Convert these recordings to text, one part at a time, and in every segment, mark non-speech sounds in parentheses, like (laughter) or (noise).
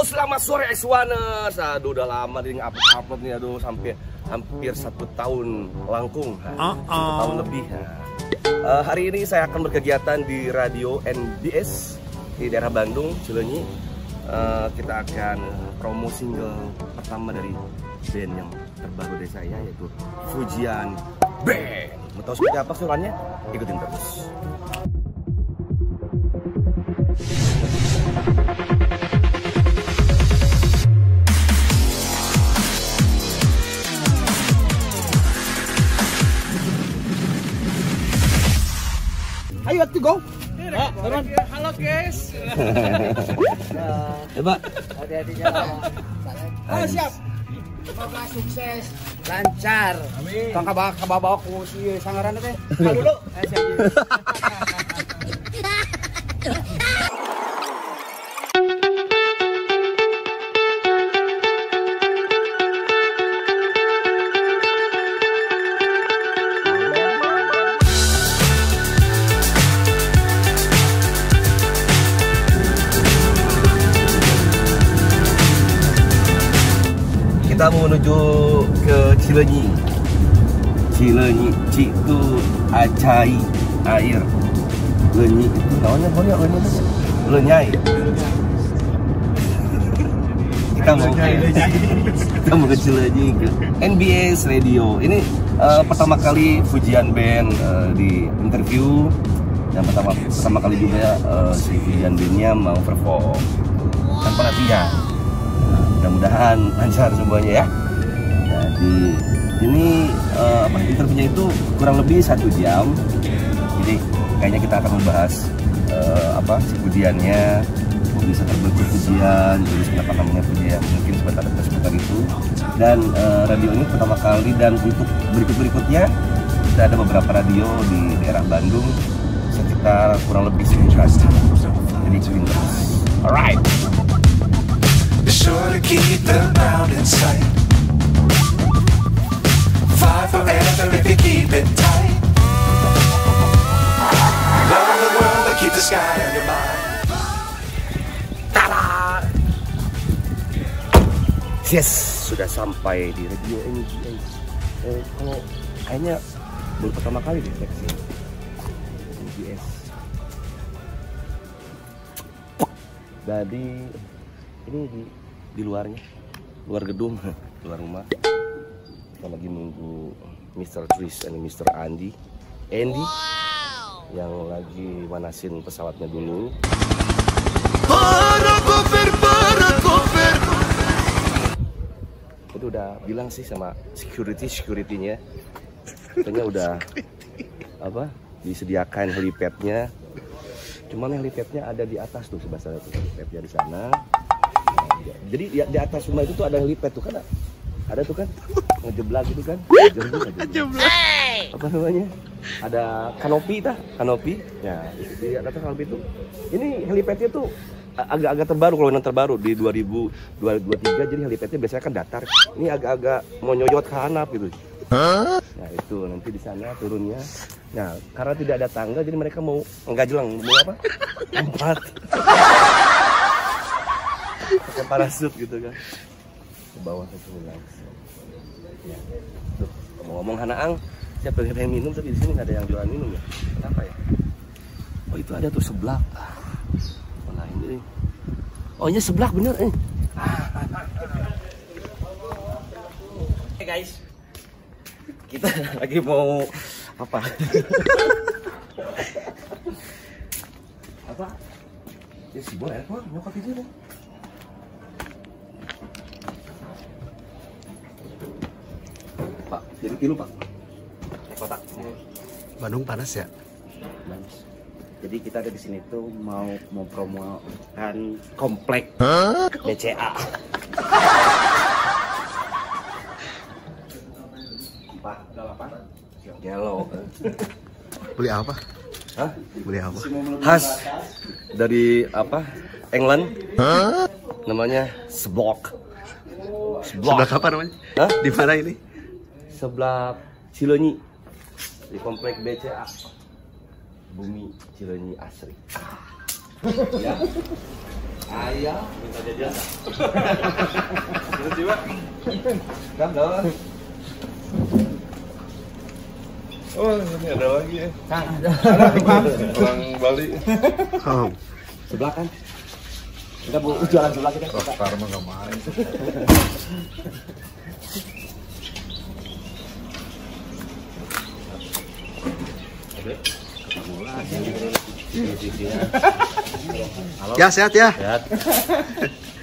Halo, selamat sore Exwaners. Aduh, udah lama nih upload nih, aduh sampai hampir satu tahun langkung, Uh-uh. satu tahun lebih. Nah, eh, hari ini saya akan berkegiatan di radio NBS di daerah Bandung, Cileunyi. Eh, kita akan promo single pertama dari band yang terbaru dari saya yaitu Fujian Band. Mau tahu seperti apa suaranya? Ikutin terus. Ayo, to go. Halo guys. Coba. Hati-hati jalan. Oh siap. Semoga sukses, lancar. Amin. Kang kabawa kabawa ku si sangaran teh. Dulu. Eh, siap. (laughs) menuju ke Cileunyi. Cileunyi, Ci itu acai air. Leunyi itu namanya leunyi itu. Lenyai. Kita mau kita mau ke Cileunyi ke NBS Radio. Ini eh, pertama kali Fujian Band eh, di interview yang pertama pertama kali juga eh, si Fujian Bandnya mau perform tanpa latihan. Mudah-mudahan lancar semuanya ya. Jadi ini apa interviewnya itu kurang lebih satu jam. Jadi kayaknya kita akan membahas eh, apa si pujiannya, bisa terbentuk pujian, terus kenapa namanya pujian, mungkin sebentar sebentar itu. Dan eh, radio ini pertama kali dan untuk berikut berikutnya kita ada beberapa radio di daerah Bandung sekitar kurang lebih 10 kali. Jadi. Alright. Be sure to keep the ground in sight. Fly forever if you keep it tight. Love the world, but keep the sky on your mind. Yes, sudah sampai di radio NGA. Eh, kalau kayaknya baru pertama kali deh saya ke sini. NGS. Jadi ini di di luarnya, luar gedung, (laughs) luar rumah. Kita lagi nunggu Mr. Tris dan Mr. Andy, Andy, yang lagi manasin pesawatnya dulu. itu udah bilang sih sama security securitynya katanya udah apa disediakan helipadnya cuman helipadnya ada di atas tuh sebelah sana tuh helipadnya di sana Nah, jadi di, di atas rumah itu tuh ada helipad tuh kan ada tuh kan? Ngejeblak gitu kan? Ngejeblak. Ngejeblak. apa namanya? Ada kanopi tah? Kanopi? Ya di atas kanopi itu ini helipadnya tuh agak-agak terbaru kalau yang terbaru. Di 2023 jadi helipadnya biasanya kan datar. Ini agak-agak mau nyoyot ke hanap gitu. Nah itu. Nanti di sana turunnya. Nah karena tidak ada tangga jadi mereka mau enggak jelang mau apa? Empat pakai parasut gitu kan. Ke bawah sini langsung ya. Tuh ngomong-ngomong Hanaang saya pengen pengen minum tapi di sini nggak ada yang jualan minum ya? Kenapa ya? Oh itu ada tuh seblak. Ah, mana ini. Oh ini seblak bener eh. Hey guys. kita (laughs) lagi mau apa? Apa? Ya si boleh apa nyokap itu deh pak jadi kilo pak kotak Bandung panas ya? Bagus. Jadi kita ada di sini tuh mau mau promokan komplek BCA. pak apa gelo Beli apa? Hah? Beli apa? khas dari apa England namanya seblak Sebelah apa namanya? Hah? Di mana ini? Sebelah Cileunyi di komplek BCA Bumi Cileunyi Asri ya Ayah, minta jajan. Terus juga. Kan dong. Oh, ini ada lagi ya. Kang, ada. Orang Bali. Oh, Sebelah kan. Kita bu jualan sebelah kita. Rockstar mah nggak main. Ya sehat ya.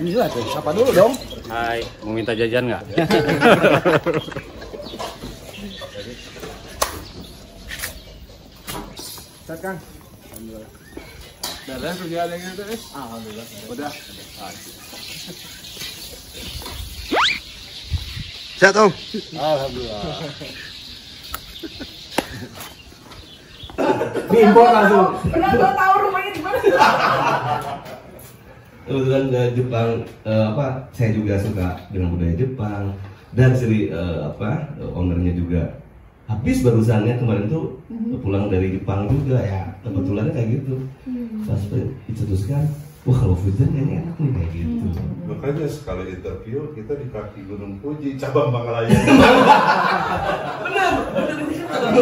Gila tuh. Apa dulu dong? Hai, mau minta jajan nggak? Set Kang. Ada kerjaan yang itu, eh? Alhamdulillah. Udah. Sehat om. Bimbo langsung. Kebetulan ke Jepang eh, apa? Saya juga suka dengan budaya Jepang. Dan si eh, apa ownernya juga habis barusannya kemarin tuh pulang dari Jepang juga ya. Kebetulan kayak gitu. Pas dicetuskan wah kalau Fujian kayaknya enak nih kayak gitu Makanya sekali interview kita di kaki Gunung Fuji, cabang Banglayan.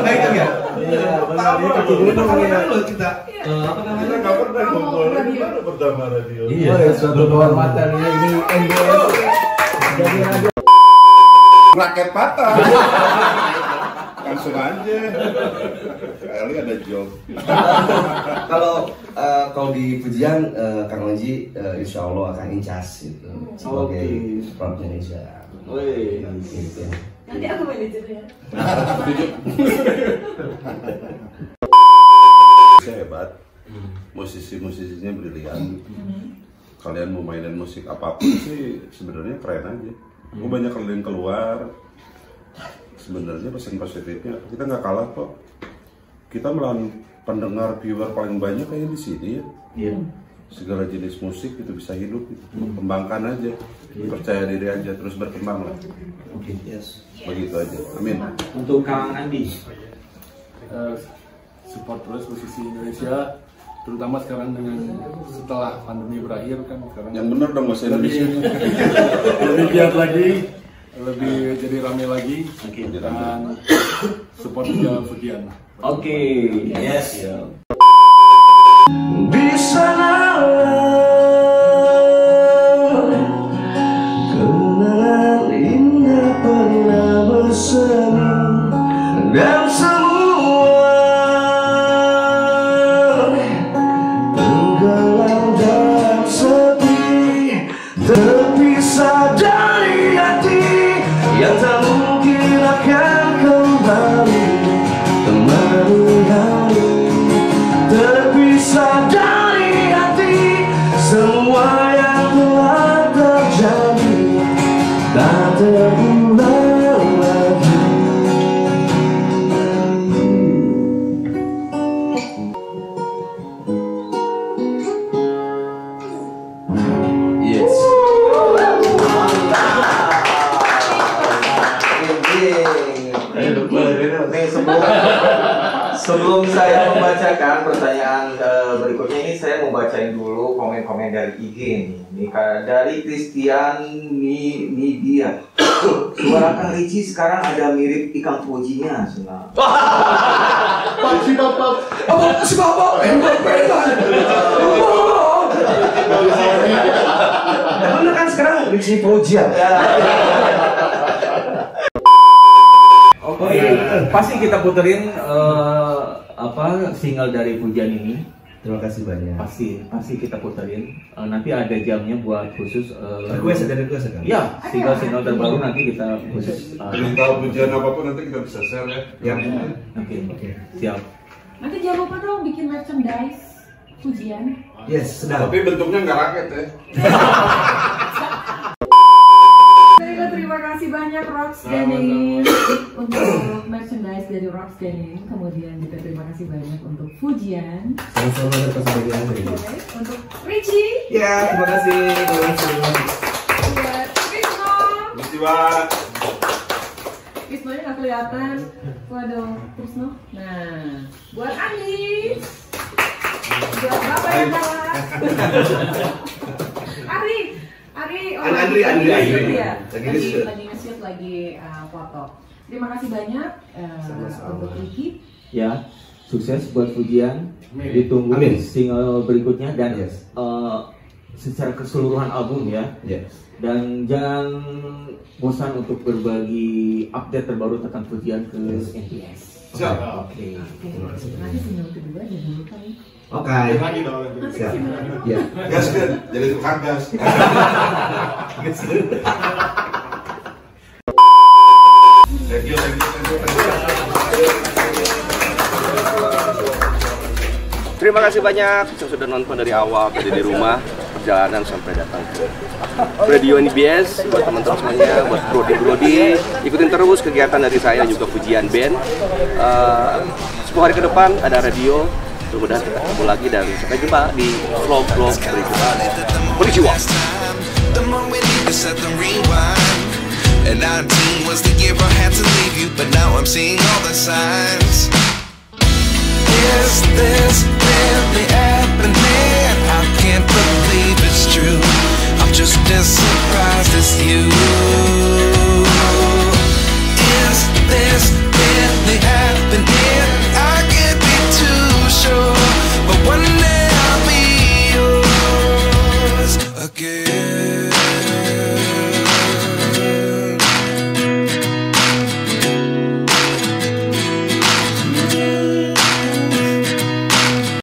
kayak gitu ya Iya, benar. Ini kaki gunung ya. kita eh, apa Kita namanya nggak pernah ngobrol, gimana pertama radio? Iya. Oh, ya, suatu kehormatan ya ini NBS. Jadi radio. Raket patah. (laughs) Langsung aja. Kali ada job. (laughs) kalau eh, kalau di Fujian eh, Kang Oji eh, Insya Allah akan incas gitu sebagai Oke. Prof Indonesia. Woi. Gitu. Nanti aku manajernya. (laughs) Saya hebat. Musisi-musisinya brilian. Kalian mau mainin musik apa pun sih sebenarnya keren aja. Gue banyak kalian keluar. Sebenarnya pesan positifnya kita nggak kalah kok. Kita melawan pendengar viewer paling banyak kayak di sini ya. Iya. Segala jenis musik itu bisa hidup. Gitu. Kembangkan aja. Percaya diri aja terus berkembang lah. Oke, yes. Begitu aja. Amin. Untuk Kang Andi. eh, support terus musisi Indonesia terutama sekarang dengan setelah pandemi berakhir kan sekarang Yang bener dong bahasa Indonesia. (laughs) lebih giat lagi lebih jadi rame lagi Jadi rame. dan support juga Fujian Oke. Yes. Di dari IG nih. Ini dari Christian Nidia. (coughs) Suara Kang Ricci sekarang ada mirip ikan fujinya, Suna. (laughs) Si bapak. Apa si bapak? Bener kan sekarang Ricci Fujian. Oke, pasti kita puterin eh, apa single dari Pujian ini. Terima kasih banyak Pasti, pasti kita puterin. Eh, nanti ada jamnya buat khusus. eh, request ada request kan Ya, single-single terbaru nanti kita khusus. eh, Minta pujian apa pun nanti kita bisa share ya. ya Oke, oke, siap. Nanti jangan lupa dong bikin merchandise pujian. yes sedang Tapi bentuknya nggak raket ya. (laughs) dari Rox Denim. Kemudian juga terima kasih banyak untuk Fujian. sama-sama ini Oke, Untuk Richie. ya terima kasih terima kasih Buat Krisno. Konnichiwa. Krisnonya nggak kelihatan. Waduh, Krisno. Nah, buat Andi. Buat Bapak yang kalah. Ari, Ari, An- Andri, Andri, Andri. Iya, Lagi lagi nge-shoot. lagi nge-shoot, lagi uh, foto. Terima kasih banyak uh, Sama-sama. untuk Ricky. Ya, sukses buat Fujian. Ditunggu Amin. single berikutnya dan Yes. eh, secara keseluruhan album ya. Yes. Dan jangan bosan untuk berbagi update terbaru tentang Fujian ke NPS. Siap. Oke. Oke, nanti single kedua jangan lupa nih. Oke. Lagi dong. Nanti Siap. single kedua. Ya. Gas kan, jadi tukang gas. (laughs) Thank Terima kasih banyak yang sudah nonton dari awal tadi di rumah perjalanan sampai datang ke Radio NBS buat teman-teman semuanya, buat Brody-Brody ikutin terus kegiatan dari saya juga pujian band. Eh, 10 hari ke depan ada radio, mudah-mudahan kita ketemu lagi dan sampai jumpa di vlog-vlog berikutnya. Konnichiwa. And 19 was the year I had to leave you, but now I'm seeing all the signs. Is this really happening? I can't believe it's true. I'm just as surprised as you.